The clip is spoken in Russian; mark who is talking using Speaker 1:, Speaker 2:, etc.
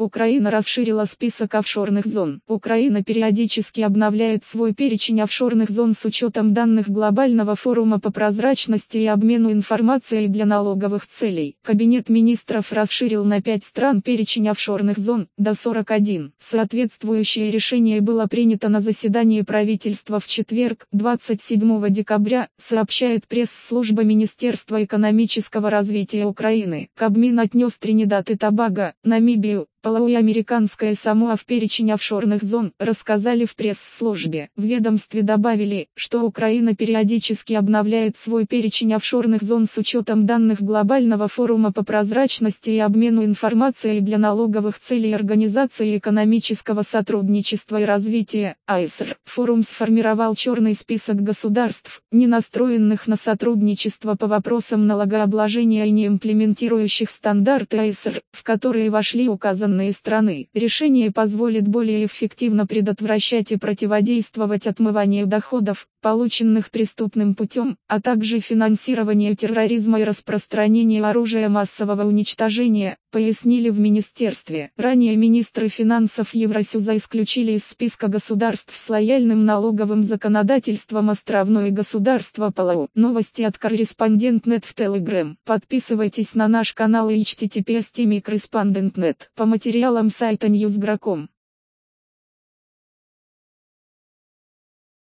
Speaker 1: Украина расширила список офшорных зон. Украина периодически обновляет свой перечень офшорных зон с учетом данных Глобального форума по прозрачности и обмену информацией для налоговых целей. Кабинет министров расширил на 5 стран перечень офшорных зон, до 41. Соответствующее решение было принято на заседании правительства в четверг, 27 декабря, сообщает пресс-служба Министерства экономического развития Украины. Кабмин отнес Тринидад и Тобаго, Намибию, Палау и американская Самоа в перечень офшорных зон, рассказали в пресс-службе. В ведомстве добавили, что Украина периодически обновляет свой перечень офшорных зон с учетом данных Глобального форума по прозрачности и обмену информацией для налоговых целей Организации экономического сотрудничества и развития, АИСР. Форум сформировал черный список государств, не настроенных на сотрудничество по вопросам налогообложения и не имплементирующих стандарты АИСР, в которые вошли указанные данные страны. Решение позволит более эффективно предотвращать и противодействовать отмыванию доходов, полученных преступным путем, а также финансированию терроризма и распространению оружия массового уничтожения, пояснили в министерстве. Ранее министры финансов Евросюза исключили из списка государств с лояльным налоговым законодательством островное государство Палау. Новости от корреспондент.нет в Telegram. Подписывайтесь на наш канал и https По материалам сайта Newsgro.com.